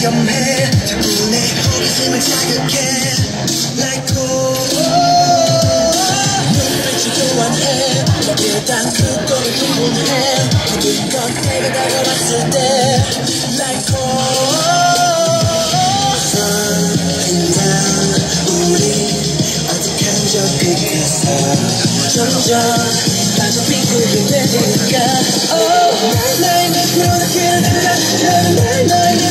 위험해. 자꾸 내 호기심을 자극해 해 일단 그거를 흥분해. 모든 건 내가 다가왔을 때 Like oh 우리 어색한 저 끝에서 점점 빠져 빙글빙글 되니까. Oh 나의 늪으로 느끼는 당장 너는 날. 너의 늪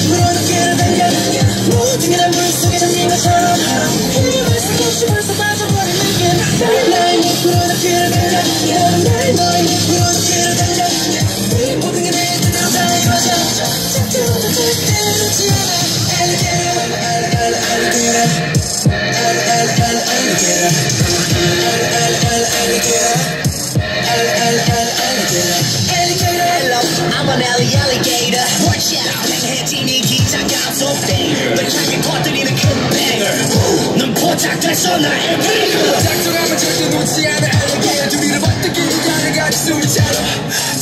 I'm an alley alligator. Watch out. 행해지니 기자가 속대. 널 향해 퍼뜨리는 큰 banger. 넌 포착됐어 나의 브레이크. 작정하면 절대 놓지 않아 알리게요 주위를 번뜩이고 가는 같이 숨이 차려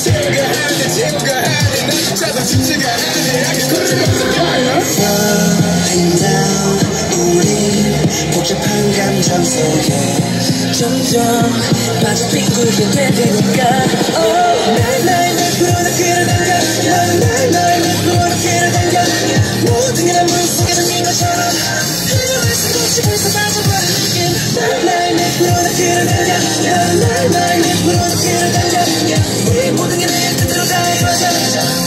채워가 하네 채워가 하네 나조차도 쉽지가 않네 I can cut you off the fire Falling down 우리 복잡한 감정 속에 점점 빠져 빙글빙글 되니까. Oh 날 나의 늪으로 느끼는 당장 너는 날 너의 늪으로 느끼는 당장 모든 게난 물속에 잠긴 것처럼. 수 없이 벌써 빠져버린 느낌. 날 나의 늪으로 느끼는 당장 너는 날 너의 늪으로 느끼는 당장 이 모든 게내 뜻대로 다 이루어져